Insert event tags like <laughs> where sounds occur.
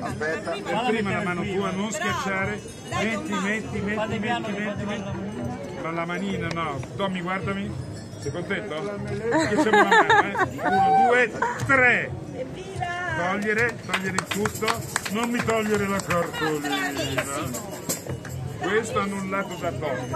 Aspetta. Per prima la mano tua, non schiacciare. Metti, metti, metti, metti, metti, metti. Con la manina, no. Tommy, guardami. Sei contento? Schiacciamo la mano, eh. <laughs> Uno, due, tre. Togliere, togliere il tutto. Non mi togliere la cartolina. Questo annullato da Tommy.